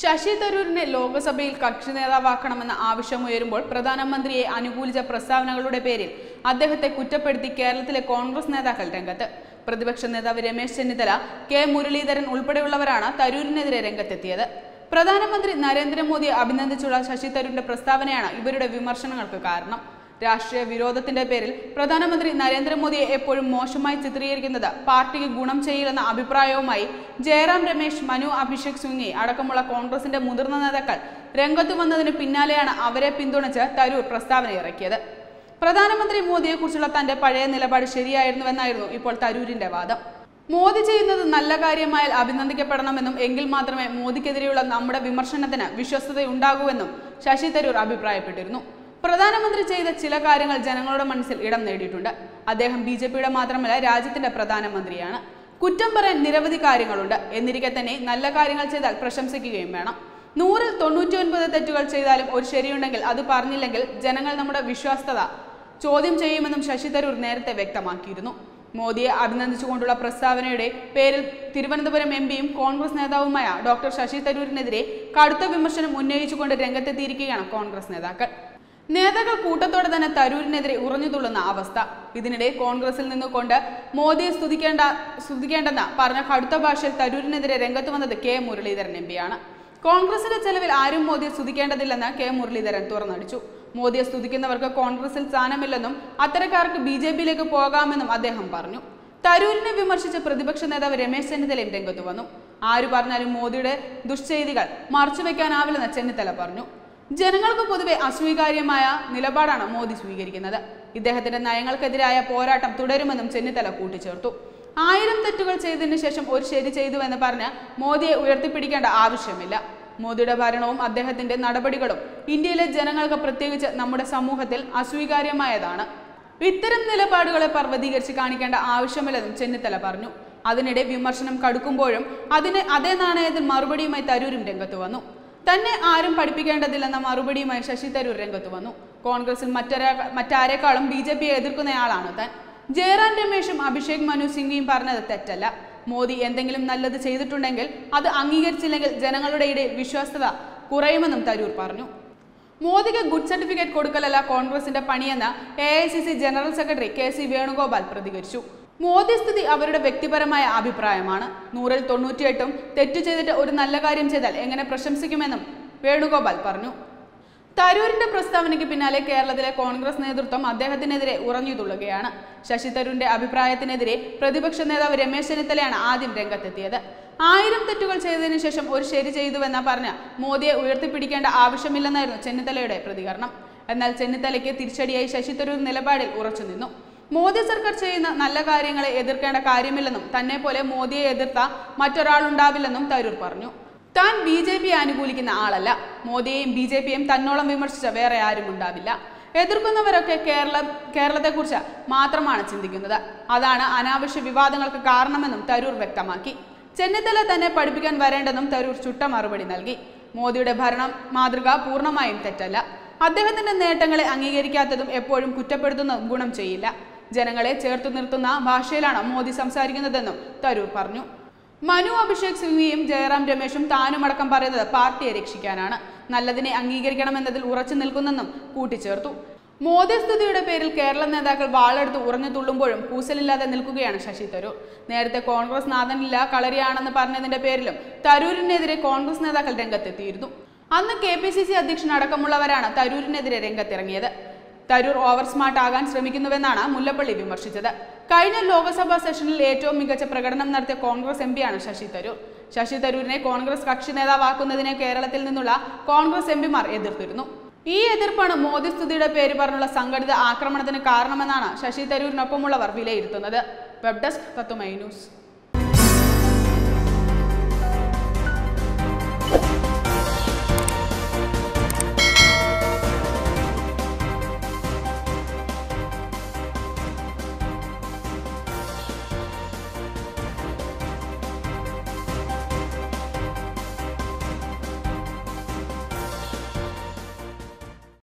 ശശി തരൂരിനെ ലോക്സഭയിൽ കക്ഷി നേതാവാക്കണമെന്ന ആവശ്യമുയരുമ്പോൾ പ്രധാനമന്ത്രിയെ അനുകൂലിച്ച പ്രസ്താവനകളുടെ പേരിൽ അദ്ദേഹത്തെ കുറ്റപ്പെടുത്തി കേരളത്തിലെ കോൺഗ്രസ് നേതാക്കൾ രംഗത്ത്. പ്രതിപക്ഷ നേതാവ് രമേശ് ചെന്നിത്തല കെ മുരളീധരൻ ഉൾപ്പെടെയുള്ളവരാണ് തരൂരിനെതിരെ രംഗത്തെത്തിയത്. പ്രധാനമന്ത്രി നരേന്ദ്രമോദിയെ അഭിനന്ദിച്ചുള്ള ശശി തരൂരിന്റെ പ്രസ്താവനയാണ് ഇവരുടെ വിമർശനങ്ങൾക്ക് കാരണം. രാഷ്ട്രീയ വിരോധത്തിന്റെ പേരിൽ പ്രധാനമന്ത്രി നരേന്ദ്രമോദിയെ എപ്പോഴും മോശമായി ചിത്രീകരിക്കുന്നത് പാർട്ടിക്ക് ഗുണം ചെയ്യില്ലെന്ന അഭിപ്രായവുമായി ജയറാം രമേശ് മനു അഭിഷേക് സിംഗി അടക്കമുള്ള കോൺഗ്രസിന്റെ മുതിർന്ന നേതാക്കൾ രംഗത്തു വന്നതിന് പിന്നാലെയാണ് അവരെ പിന്തുണച്ച് തരൂർ പ്രസ്താവന ഇറക്കിയത്. പ്രധാനമന്ത്രി മോദിയെക്കുറിച്ചുള്ള തന്റെ പഴയ നിലപാട് ശരിയായിരുന്നുവെന്നായിരുന്നു ഇപ്പോൾ തരൂരിന്റെ വാദം. മോദി ചെയ്യുന്നത് നല്ല കാര്യമായാൽ അഭിനന്ദിക്കപ്പെടണമെന്നും എങ്കിൽ മാത്രമേ മോദിക്കെതിരെയുള്ള നമ്മുടെ വിമർശനത്തിന് വിശ്വസ്തതയുണ്ടാകൂവെന്നും ശശി തരൂർ അഭിപ്രായപ്പെട്ടിരുന്നു. പ്രധാനമന്ത്രി ചെയ്ത ചില കാര്യങ്ങൾ ജനങ്ങളുടെ മനസ്സിൽ ഇടം നേടിയിട്ടുണ്ട്. അദ്ദേഹം ബി ജെ പിയുടെ മാത്രമല്ല രാജ്യത്തിന്റെ പ്രധാനമന്ത്രിയാണ്. കുറ്റം പറയാൻ നിരവധി കാര്യങ്ങളുണ്ട്. എന്നിരിക്കെ തന്നെ നല്ല കാര്യങ്ങൾ ചെയ്താൽ പ്രശംസിക്കുകയും വേണം. നൂറിൽ തൊണ്ണൂറ്റി ഒൻപത് തെറ്റുകൾ ചെയ്താലും ഒരു ശരിയുണ്ടെങ്കിൽ അത് പറഞ്ഞില്ലെങ്കിൽ ജനങ്ങൾ നമ്മുടെ വിശ്വാസ്യത ചോദ്യം ചെയ്യുമെന്നും ശശി തരൂർ നേരത്തെ വ്യക്തമാക്കിയിരുന്നു. മോദിയെ അഭിനന്ദിച്ചുകൊണ്ടുള്ള പ്രസ്താവനയുടെ പേരിൽ തിരുവനന്തപുരം എം പിയും കോൺഗ്രസ് നേതാവുമായ ഡോക്ടർ ശശി തരൂരിനെതിരെ കടുത്ത വിമർശനം ഉന്നയിച്ചുകൊണ്ട് രംഗത്തെത്തിയിരിക്കുകയാണ് കോൺഗ്രസ് നേതാക്കൾ. നേതാക്കൾ കൂട്ടത്തോടെ തന്നെ തരൂരിനെതിരെ ഉറഞ്ഞുതുള്ളുന്ന അവസ്ഥ. ഇതിനിടെ കോൺഗ്രസിൽ നിന്നുകൊണ്ട് മോദിയെ സ്തുതിക്കേണ്ട സ്തുതിക്കേണ്ടെന്ന് പറഞ്ഞ കടുത്ത ഭാഷയിൽ തരൂരിനെതിരെ രംഗത്ത് വന്നത് കെ മുരളീധരൻ എം പിയാണ്. കോൺഗ്രസിന്റെ ചെലവിൽ ആരും മോദിയെ സ്തുതിക്കേണ്ടതില്ലെന്ന് കെ മുരളീധരൻ തുറന്നടിച്ചു. മോദിയെ സ്തുതിക്കുന്നവർക്ക് കോൺഗ്രസിൽ സ്ഥാനമില്ലെന്നും അത്തരക്കാർക്ക് ബി ജെ പിയിലേക്ക് പോകാമെന്നും അദ്ദേഹം പറഞ്ഞു. തരൂരിനെ വിമർശിച്ച പ്രതിപക്ഷ നേതാവ് രമേശ് ചെന്നിത്തലയും രംഗത്ത് വന്നു. ആര് പറഞ്ഞാലും മോദിയുടെ ദുഷ്ചെയ്തികൾ മറച്ചുവെക്കാനാവില്ലെന്ന് ചെന്നിത്തല പറഞ്ഞു. ജനങ്ങൾക്ക് പൊതുവെ അസ്വീകാര്യമായ നിലപാടാണ് മോദി സ്വീകരിക്കുന്നത്. ഇദ്ദേഹത്തിന്റെ നയങ്ങൾക്കെതിരായ പോരാട്ടം തുടരുമെന്നും ചെന്നിത്തല കൂട്ടിച്ചേർത്തു. ആയിരം തെറ്റുകൾ ചെയ്തതിനു ശേഷം ഒരു ശരി ചെയ്തു എന്ന് പറഞ്ഞ് മോദിയെ ഉയർത്തിപ്പിടിക്കേണ്ട ആവശ്യമില്ല. മോദിയുടെ ഭരണവും അദ്ദേഹത്തിന്റെ നടപടികളും ഇന്ത്യയിലെ ജനങ്ങൾക്ക് പ്രത്യേകിച്ച് നമ്മുടെ സമൂഹത്തിൽ അസ്വീകാര്യമായതാണ്. ഇത്തരം നിലപാടുകളെ പർവതീകരിച്ച് കാണിക്കേണ്ട ആവശ്യമില്ലെന്നും ചെന്നിത്തല പറഞ്ഞു. അതിനിടെ വിമർശനം കടുക്കുമ്പോഴും അതിന് അതേ നാണയത്തിൽ മറുപടിയുമായി തരൂരും രംഗത്ത് വന്നു. തന്നെ ആരും പഠിപ്പിക്കേണ്ടതില്ലെന്ന മറുപടിയുമായി ശശി തരൂർ രംഗത്ത് വന്നു. കോൺഗ്രസിൽ മറ്റൊരാ മറ്റാരേക്കാളും ബി ജെ പിയെ എതിർക്കുന്നയാളാണ് താൻ. ജയറാം രമേശും അഭിഷേക് മനു സിംഗിയും പറഞ്ഞത് തെറ്റല്ല. മോദി എന്തെങ്കിലും നല്ലത് ചെയ്തിട്ടുണ്ടെങ്കിൽ അത് അംഗീകരിച്ചില്ലെങ്കിൽ ജനങ്ങളുടെ ഇടയിൽ വിശ്വാസ്യത കുറയുമെന്നും തരൂർ പറഞ്ഞു. മോദിക്ക് ഗുഡ് സർട്ടിഫിക്കറ്റ് കൊടുക്കലല്ല കോൺഗ്രസിന്റെ പണിയെന്ന് A I C C general secretary K C Venugopal പ്രതികരിച്ചു. മോദി സ്ഥിതി അവരുടെ വ്യക്തിപരമായ അഭിപ്രായമാണ്. നൂറിൽ തൊണ്ണൂറ്റിയെട്ടും തെറ്റു ചെയ്തിട്ട് ഒരു നല്ല കാര്യം ചെയ്താൽ എങ്ങനെ പ്രശംസിക്കുമെന്നും വേണുഗോപാൽ പറഞ്ഞു. തരൂരിന്റെ പ്രസ്താവനയ്ക്ക് പിന്നാലെ കേരളത്തിലെ കോൺഗ്രസ് നേതൃത്വം അദ്ദേഹത്തിനെതിരെ ഉറഞ്ഞു തുള്ളുകയാണ് ശശി തരൂരിന്റെ അഭിപ്രായത്തിനെതിരെ പ്രതിപക്ഷ നേതാവ് രമേശ് ചെന്നിത്തലയാണ് ആദ്യം രംഗത്തെത്തിയത്. ആയിരം തെറ്റുകൾ ചെയ്തതിനു ശേഷം ഒരു ശരി ചെയ്തുവെന്ന പറഞ്ഞ് മോദിയെ ഉയർത്തിപ്പിടിക്കേണ്ട ആവശ്യമില്ലെന്നായിരുന്നു ചെന്നിത്തലയുടെ പ്രതികരണം. എന്നാൽ ചെന്നിത്തലയ്ക്ക് തിരിച്ചടിയായി ശശി തരൂർ നിലപാടിൽ ഉറച്ചുനിന്നു. മോദി സർക്കാർ ചെയ്യുന്ന നല്ല കാര്യങ്ങളെ എതിർക്കേണ്ട കാര്യമില്ലെന്നും തന്നെ പോലെ മോദിയെ എതിർത്ത മറ്റൊരാളുണ്ടാവില്ലെന്നും തരൂർ പറഞ്ഞു. താൻ ബി ജെ പി അനുകൂലിക്കുന്ന ആളല്ല. മോദിയെയും ബി ജെ പിയെയും തന്നോളം വിമർശിച്ച വേറെ ആരും ഉണ്ടാവില്ല. എതിർക്കുന്നവരൊക്കെ കേരളം കേരളത്തെക്കുറിച്ച് മാത്രമാണ് ചിന്തിക്കുന്നത്. അതാണ് അനാവശ്യ വിവാദങ്ങൾക്ക് കാരണമെന്നും തരൂർ വ്യക്തമാക്കി. ചെന്നിത്തല തന്നെ പഠിപ്പിക്കാൻ വരേണ്ടെന്നും തരൂർ ചുട്ട മറുപടി നൽകി. മോദിയുടെ ഭരണം മാതൃക പൂർണമായും തെറ്റല്ല. അദ്ദേഹത്തിന്റെ നേട്ടങ്ങളെ അംഗീകരിക്കാത്തതും എപ്പോഴും കുറ്റപ്പെടുത്തുന്നതും ഗുണം ചെയ്യില്ല. ജനങ്ങളെ ചേർത്തു നിർത്തുന്ന ഭാഷയിലാണ് മോദി സംസാരിക്കുന്നതെന്നും തരൂർ പറഞ്ഞു. മനു അഭിഷേക് സിംഗ്വിയും ജയറാം രമേശും താനുമടക്കം പറയുന്നത് പാർട്ടിയെ രക്ഷിക്കാനാണ്. നല്ലതിനെ അംഗീകരിക്കണമെന്നതിൽ ഉറച്ചു നിൽക്കുന്നെന്നും കൂട്ടിച്ചേർത്തു. മോദി സ്തുതിയുടെ പേരിൽ കേരള നേതാക്കൾ വാളെടുത്ത് ഉറഞ്ഞു തുള്ളുമ്പോഴും കൂസലില്ലാതെ നിൽക്കുകയാണ് ശശി തരൂർ. നേരത്തെ കോൺഗ്രസ് നാഥനില്ല കളരിയാണെന്ന് പറഞ്ഞതിന്റെ പേരിലും തരൂരിനെതിരെ കോൺഗ്രസ് നേതാക്കൾ രംഗത്തെത്തിയിരുന്നു. അന്ന് കെ പി സി സി അധ്യക്ഷൻ അടക്കമുള്ളവരാണ് തരൂരിനെതിരെ രംഗത്തിറങ്ങിയത്. തരൂർ ഓവർ സ്മാർട്ട് ആകാൻ ശ്രമിക്കുന്നുവെന്നാണ് മുല്ലപ്പള്ളി വിമർശിച്ചത്. കഴിഞ്ഞ ലോക്സഭാ സെഷനിൽ ഏറ്റവും മികച്ച പ്രകടനം നടത്തിയ കോൺഗ്രസ് എം പിയാണ് ശശി തരൂർ. ശശി തരൂരിനെ കോൺഗ്രസ് കക്ഷി നേതാവാക്കുന്നതിനെ കേരളത്തിൽ നിന്നുള്ള കോൺഗ്രസ് എം പിമാർ എതിർത്തിരുന്നു. ഈ എതിർപ്പാണ് മോദി സ്തുതിയുടെ പേര് പറഞ്ഞുള്ള സംഘടിത ആക്രമണത്തിന് കാരണമെന്നാണ് ശശി തരൂരിനൊപ്പമുള്ളവർ വിലയിരുത്തുന്നത്. വെബ് ഡെസ്ക് തത്തുമൈ ന്യൂസ്.